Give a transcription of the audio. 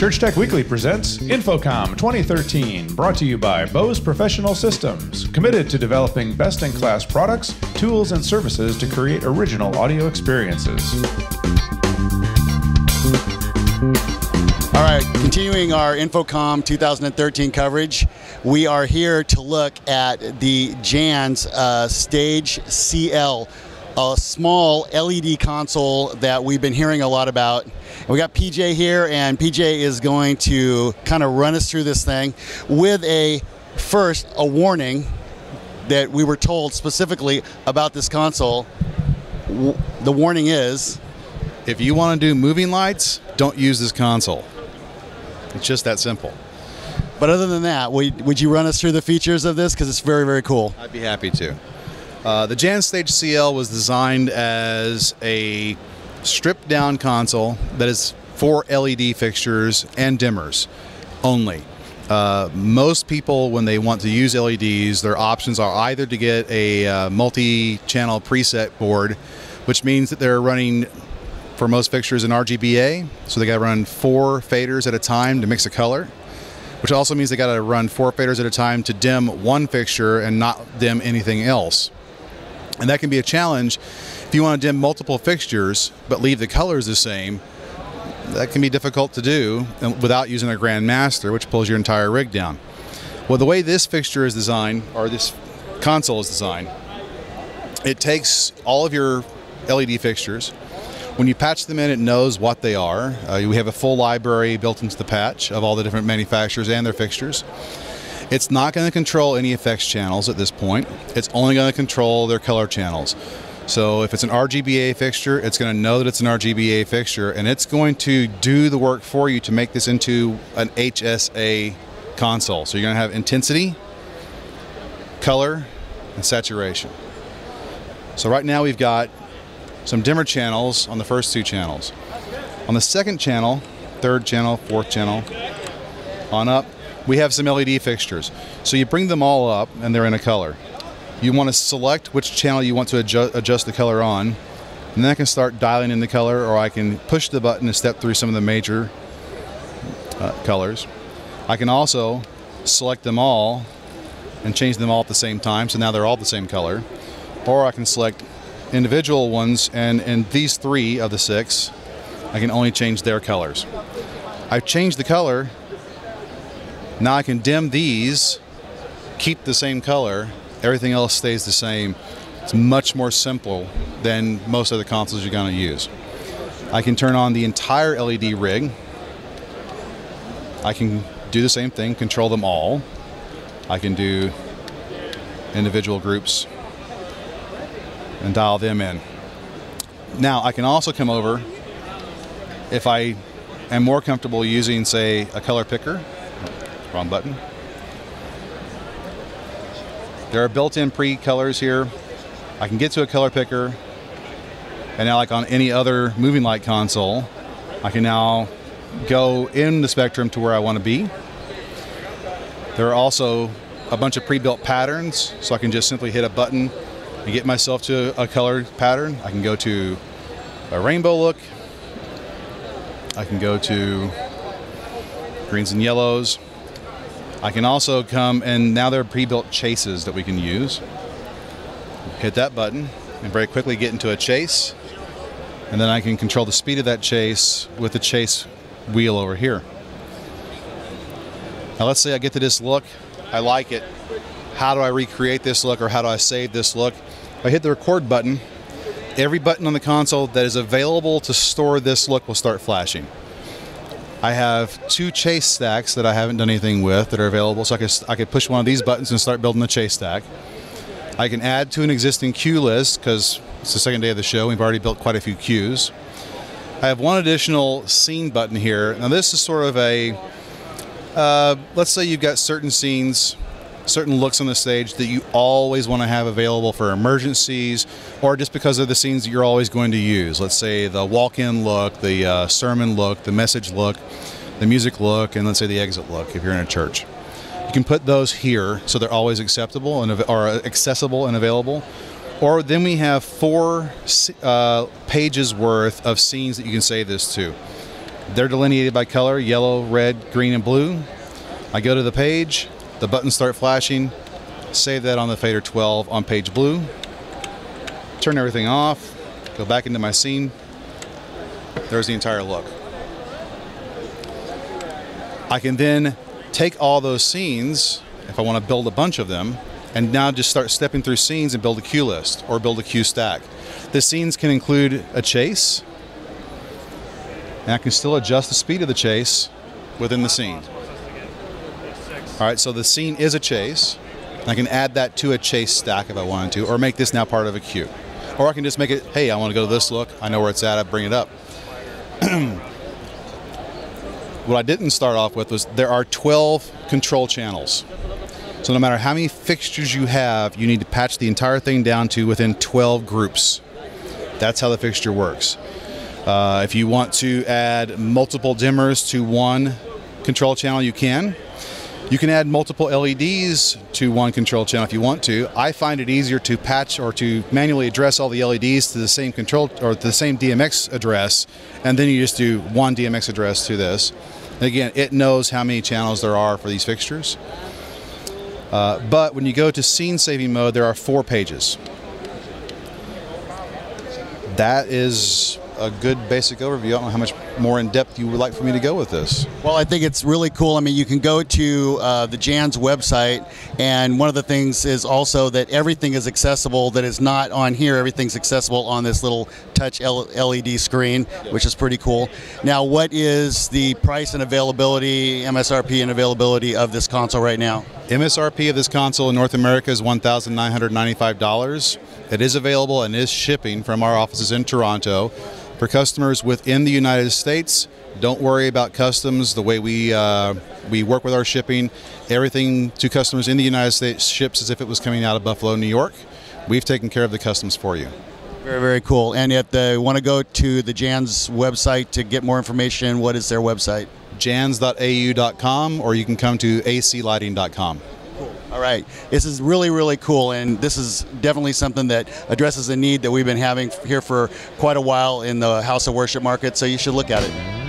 Church Tech Weekly presents InfoComm 2013, brought to you by Bose Professional Systems, committed to developing best in class products, tools, and services to create original audio experiences. All right, continuing our InfoComm 2013 coverage, we are here to look at the Jands uh, Stage CL, a small LED console that we've been hearing a lot about. And we got PJ here, and PJ is going to kind of run us through this thing with a first a warning that we were told specifically about this console. The warning is If you want to do moving lights, don't use this console. It's just that simple. But other than that, would, would you run us through the features of this? Because it's very, very cool. I'd be happy to. Uh, the Jands Stage CL was designed as a stripped down console that is for LED fixtures and dimmers only. Uh, most people, when they want to use LEDs, their options are either to get a uh, multi channel preset board, which means that they're running for most fixtures an RGBA, so they got to run four faders at a time to mix a color which also means they got to run four faders at a time to dim one fixture and not dim anything else. And that can be a challenge if you want to dim multiple fixtures but leave the colors the same. That can be difficult to do without using a Grandmaster, which pulls your entire rig down. Well, the way this fixture is designed, or this console is designed, it takes all of your LED fixtures. When you patch them in, it knows what they are. Uh, we have a full library built into the patch of all the different manufacturers and their fixtures. It's not going to control any effects channels at this point. It's only going to control their color channels. So if it's an RGBA fixture, it's going to know that it's an RGBA fixture, and it's going to do the work for you to make this into an HSA console. So you're going to have intensity, color, and saturation. So right now we've got some dimmer channels on the first two channels. On the second channel, third channel, fourth channel, on up, we have some LED fixtures. So you bring them all up and they're in a color. You want to select which channel you want to adjust, adjust the color on, and then I can start dialing in the color or I can push the button to step through some of the major uh, colors. I can also select them all and change them all at the same time, so now they're all the same color. Or I can select individual ones, and in these three of the six, I can only change their colors. I've changed the color. Now I can dim these, keep the same color, everything else stays the same. It's much more simple than most other consoles you're going to use. I can turn on the entire LED rig. I can do the same thing, control them all. I can do individual groups and dial them in. Now I can also come over if I am more comfortable using, say, a color picker. Wrong button. There are built-in pre-colors here. I can get to a color picker, and now, like on any other moving light console, I can now go in the spectrum to where I want to be. There are also a bunch of pre-built patterns, so I can just simply hit a button and get myself to a color pattern. I can go to a rainbow look. I can go to greens and yellows. I can also come and now there are pre-built chases that we can use. Hit that button and very quickly get into a chase. And then I can control the speed of that chase with the chase wheel over here. Now let's say I get to this look, I like it. How do I recreate this look or how do I save this look? If I hit the record button, every button on the console that is available to store this look will start flashing. I have two chase stacks that I haven't done anything with that are available, so I could, I could push one of these buttons and start building the chase stack. I can add to an existing cue list because it's the second day of the show. We've already built quite a few cues. I have one additional scene button here. Now this is sort of a, uh, let's say you've got certain scenes, certain looks on the stage that you always want to have available for emergencies or just because of the scenes that you're always going to use. Let's say the walk-in look, the uh, sermon look, the message look, the music look, and let's say the exit look if you're in a church. You can put those here so they're always acceptable and are accessible and available. Or then we have four uh, pages worth of scenes that you can save this to. They're delineated by color yellow, red, green, and blue. I go to the page, the buttons start flashing, save that on the fader 12 on page blue, turn everything off, go back into my scene. There's the entire look. I can then take all those scenes, if I want to build a bunch of them, and now just start stepping through scenes and build a cue list or build a cue stack. The scenes can include a chase, and I can still adjust the speed of the chase within the scene. All right, so the scene is a chase. I can add that to a chase stack if I wanted to, or make this now part of a cue. Or I can just make it, hey, I want to go to this look. I know where it's at. I bring it up. what I didn't start off with was there are 12 control channels. So no matter how many fixtures you have, you need to patch the entire thing down to within 12 groups. That's how the fixture works. Uh, if you want to add multiple dimmers to one control channel, you can. You can add multiple LEDs to one control channel if you want to. I find it easier to patch or to manually address all the LEDs to the same control or the same DMX address, and then you just do one DMX address to this. And again, it knows how many channels there are for these fixtures. Uh, but when you go to scene saving mode, there are four pages. That is a good basic overview. I don't know how much more in depth you would like for me to go with this. Well, I think it's really cool. I mean, you can go to uh, the Jands website, and one of the things is also that everything is accessible that is not on here. Everything's accessible on this little touch LED screen, which is pretty cool. Now, what is the price and availability, MSRP and availability of this console right now? MSRP of this console in North America is $1,995. It is available and is shipping from our offices in Toronto. For customers within the United States, don't worry about customs. The way we uh, we work with our shipping, everything to customers in the United States ships as if it was coming out of Buffalo, New York. We've taken care of the customs for you. Very, very cool. And if they want to go to the Jands website to get more information, what is their website? jands.au.com or you can come to aclighting.com. All right. This is really, really cool, and this is definitely something that addresses a need that we've been having here for quite a while in the House of Worship market, so you should look at it.